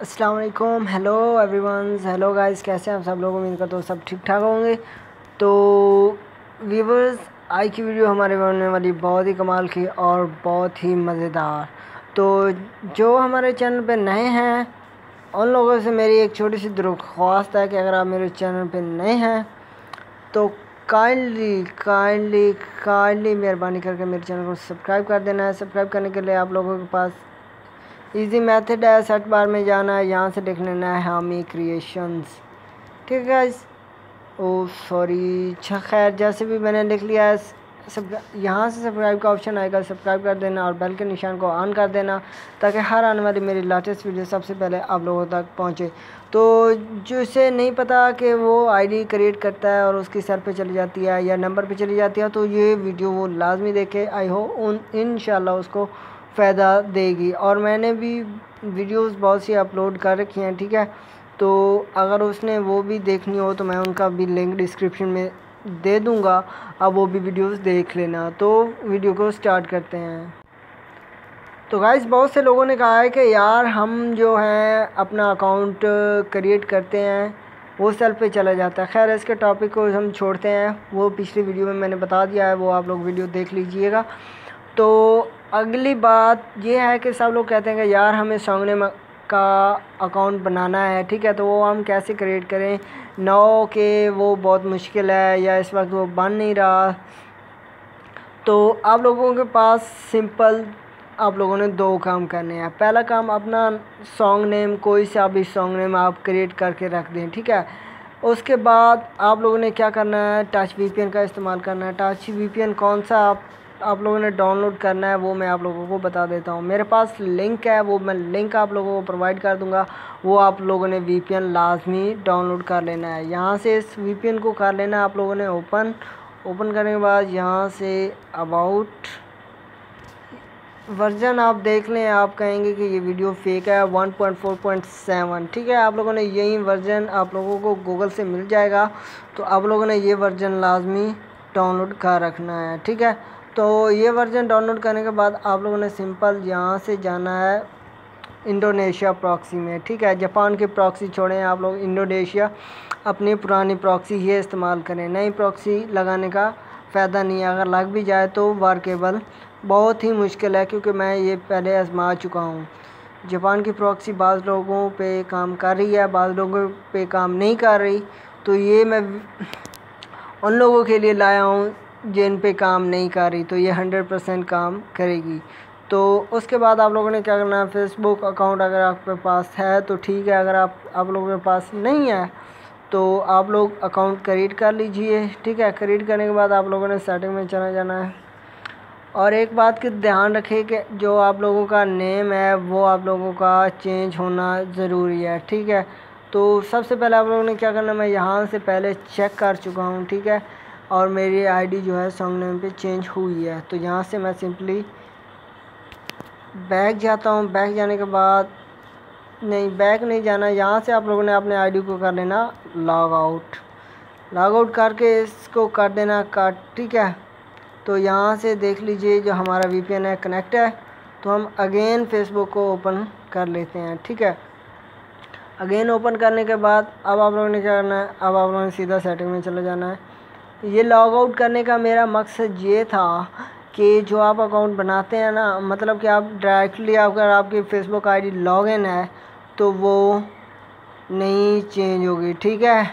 अस्सलाम वालेकुम। Hello everyone hello guys, कैसे हैं आप सब लोग? उम्मीद करता हूँ सब ठीक ठाक होंगे। तो व्यूवर्स, आज की वीडियो हमारे बनने वाली बहुत ही कमाल की और बहुत ही मज़ेदार। तो जो हमारे चैनल पे नए हैं, उन लोगों से मेरी एक छोटी सी दरख्वास्त है कि अगर आप मेरे चैनल पे नए हैं तो काइंडली काइंडली काइंडली मेहरबानी करके मेरे चैनल को सब्सक्राइब कर देना है। सब्सक्राइब करने के लिए आप लोगों के पास इजी मेथड है सेट बार में जाना है, यहाँ से देख लेना है हामी क्रिएशंस ठीक है ओ सॉरी अच्छा खैर, जैसे भी मैंने लिख लिया है, सब, यहाँ से सब्सक्राइब का ऑप्शन आएगा सब्सक्राइब कर देना और बेल के निशान को ऑन कर देना, ताकि हर आने वाली मेरी लेटेस्ट वीडियो सबसे पहले आप लोगों तक पहुँचे। तो जिसे नहीं पता कि वो आईडी क्रिएट करता है और उसकी सर पे चली जाती है या नंबर पे चली जाती है तो ये वीडियो वो लाजमी देखे। आई हो उन इन उसको फ़ायदा देगी। और मैंने भी वीडियोस बहुत सी अपलोड कर रखी हैं, ठीक है? तो अगर उसने वो भी देखनी हो तो मैं उनका भी लिंक डिस्क्रिप्शन में दे दूँगा। अब वो भी वीडियोस देख लेना। तो वीडियो को स्टार्ट करते हैं। तो गाइस बहुत से लोगों ने कहा है कि यार, हम जो हैं, अपना अकाउंट क्रिएट करते हैं, वो सेल्फ पे चला जाता है। खैर, इसके टॉपिक को हम छोड़ते हैं। वो पिछली वीडियो में मैंने बता दिया है, वो आप लोग वीडियो देख लीजिएगा। तो अगली बात ये है कि सब लोग कहते हैं कि यार हमें सॉन्ग का अकाउंट बनाना है, ठीक है? तो वो हम कैसे क्रिएट करें? नो के वो बहुत मुश्किल है या इस वक्त वो बन नहीं रहा। तो आप लोगों के पास सिंपल आप लोगों ने दो काम करने हैं। पहला काम, अपना सॉन्ग नेम कोई सा भी सॉन्ग नेम आप क्रिएट करके रख दें, ठीक है? उसके बाद आप लोगों ने क्या करना है? टच वीपीएन का इस्तेमाल करना है। टच वीपीएन कौन सा आप आप लोगों ने डाउनलोड करना है, वो मैं आप लोगों को बता देता हूँ। मेरे पास लिंक है, वो मैं लिंक आप लोगों को प्रोवाइड कर दूँगा। वो आप लोगों ने वी लाजमी डाउनलोड कर लेना है। यहाँ से इस वीपीएन को कर लेना है आप लोगों ने ओपन ओपन करने के बाद यहाँ से अबाउट वर्जन आप देख लें। आप कहेंगे कि ये वीडियो फेक है 1.4.7 ठीक है, आप लोगों ने यही वर्जन आप लोगों को गूगल से मिल जाएगा। तो आप लोगों ने ये वर्जन लाजमी डाउनलोड कर रखना है। ठीक है तो ये वर्जन डाउनलोड करने के बाद आप लोगों ने सिंपल यहाँ से जाना है इंडोनेशिया प्रॉक्सी में, ठीक है? जापान की प्रॉक्सी छोड़ें आप लोग इंडोनेशिया अपनी पुरानी प्रॉक्सी ही इस्तेमाल करें। नई प्रॉक्सी लगाने का फ़ायदा नहीं है। अगर लग भी जाए तो वार्केबल बहुत ही मुश्किल है क्योंकि मैं ये पहले आजमा चुका हूँ। जापान की प्रॉक्सी बाज़ लोगों पे काम कर रही है, बाज़ लोगों पे काम नहीं कर रही तो ये मैं उन लोगों के लिए लाया हूँ जिन पे काम नहीं कर रही तो ये हंड्रेड परसेंट काम करेगी। तो उसके बाद आप लोगों ने क्या करना है फेसबुक अकाउंट अगर आपके पास है तो ठीक है। अगर आप आप लोगों के पास नहीं है तो आप लोग अकाउंट क्रिएट कर लीजिए, ठीक है। क्रिएट करने के बाद आप लोगों ने सेटिंग में चला जाना है। और एक बात की ध्यान रखें कि जो आप लोगों का नेम है, वो आप लोगों का चेंज होना ज़रूरी है, ठीक है। तो सबसे पहले आप लोगों ने क्या करना मैं यहाँ से पहले चेक कर चुका हूँ, ठीक है। और मेरी आईडी जो है सॉन्ग नेम पे चेंज हुई है। तो यहाँ से मैं सिंपली बैक जाता हूँ। बैक जाने के बाद नहीं बैक नहीं जाना। यहाँ से आप लोगों ने अपने आईडी को कर लेना लॉग आउट लॉग आउट करके इसको कर देना कट ठीक है? तो यहाँ से देख लीजिए जो हमारा वीपीएन है कनेक्ट है। तो हम अगेन फेसबुक को ओपन कर लेते हैं, ठीक है? अगेन ओपन करने के बाद अब आप लोगों ने क्या करना है? अब आप लोगों ने सीधा सेटिंग में चले जाना है। ये लॉग आउट करने का मेरा मकसद ये था कि जो आप अकाउंट बनाते हैं ना मतलब कि आप डायरेक्टली अगर आपकी फ़ेसबुक आईडी लॉगिन है तो वो नहीं चेंज होगी, ठीक है?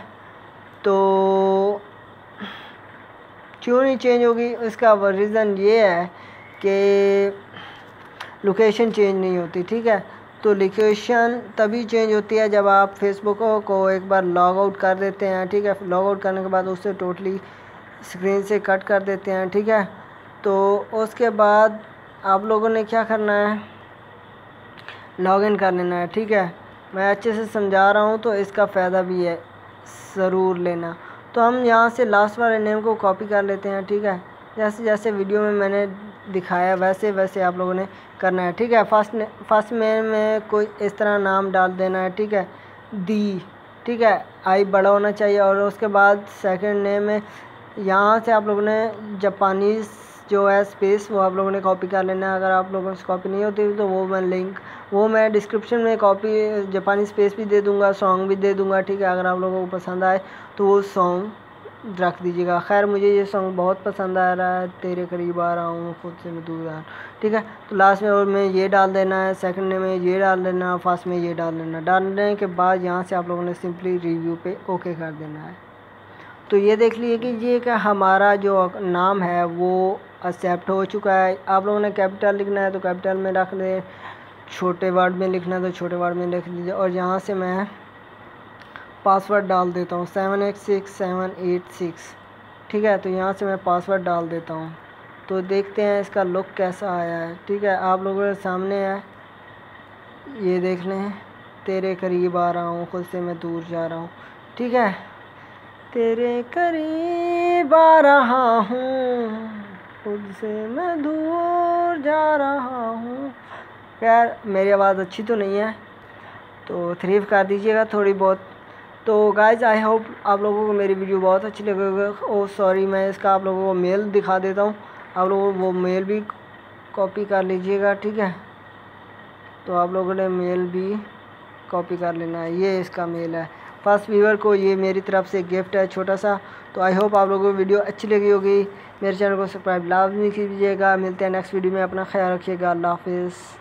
तो क्यों नहीं चेंज होगी? इसका रीज़न ये है कि लोकेशन चेंज नहीं होती, ठीक है? तो लोकेशन तभी चेंज होती है जब आप फेसबुक को एक बार लॉग आउट कर देते हैं, ठीक है? लॉग आउट करने के बाद उससे टोटली स्क्रीन से कट कर देते हैं, ठीक है? तो उसके बाद आप लोगों ने क्या करना है? लॉगिन कर लेना है, ठीक है? मैं अच्छे से समझा रहा हूँ तो इसका फ़ायदा भी है, ज़रूर लेना। तो हम यहाँ से लास्ट वाले नेम को कॉपी कर लेते हैं, ठीक है? जैसे जैसे वीडियो में मैंने दिखाया, वैसे वैसे आप लोगों ने करना है, ठीक है? फ़र्स्ट फ़र्स्ट में में कोई इस तरह नाम डाल देना है, ठीक है? दी ठीक है? आई बड़ा होना चाहिए, और उसके बाद सेकंड नेम में यहाँ से आप लोगों ने जापानीज़ जो है स्पेस वो आप लोगों ने कॉपी कर लेना है। अगर आप लोगों से कॉपी नहीं होती तो वो मैं लिंक वो मैं डिस्क्रिप्शन में कॉपी जापानी स्पेस भी दे दूँगा सॉन्ग भी दे दूँगा, ठीक है? अगर आप लोगों को पसंद आए तो वो सॉन्ग रख दीजिएगा। खैर, मुझे ये सॉन्ग बहुत पसंद आ रहा है। तेरे करीब आ रहा हूँ, खुद से मैं दूर आ ठीक है? तो लास्ट में और में ये डाल देना है सेकंड में ये डाल देना फ़र्स्ट में ये डाल देना डालने के बाद यहाँ से आप लोगों ने सिंपली रिव्यू पे ओके कर देना है। तो ये देख लीजिए कि ये कि हमारा जो नाम है वो एक्सेप्ट हो चुका है। आप लोगों ने कैपिटल लिखना है तो कैपिटल में रख दें छोटे वर्ड में लिखना है तो छोटे वर्ड में लिख लीजिए। और यहाँ से मैं पासवर्ड डाल देता हूँ। Seven eight six seven eight six ठीक है? तो यहाँ से मैं पासवर्ड डाल देता हूँ। तो देखते हैं इसका लुक कैसा आया है। ठीक है? आप लोगों के सामने है। ये देख लें। तेरे करीब आ रहा हूँ, खुद से मैं दूर जा रहा हूँ। ठीक है? तेरे करीब आ रहा हूँ। खुद से मैं दूर जा रहा हूँ। यार, मेरी आवाज़ अच्छी तो नहीं है तो थरीफ कर दीजिएगा थोड़ी बहुत। तो गाइज़ आई होप आप लोगों को मेरी वीडियो बहुत अच्छी लगेगी। ओ सॉरी मैं इसका आप लोगों को मेल दिखा देता हूँ। आप लोगों को वो मेल भी कॉपी कर लीजिएगा, ठीक है? तो आप लोगों ने मेल भी कॉपी कर लेना है। ये इसका मेल है। फ़र्स्ट व्यूवर को ये मेरी तरफ़ से गिफ्ट है, छोटा सा। तो आई होप आप लोगों को वीडियो अच्छी लगी होगी। मेरे चैनल को सब्सक्राइब लाजमी कीजिएगा। मिलते हैं नेक्स्ट वीडियो में। अपना ख्याल रखिएगा। अल्लाह हाफिज़।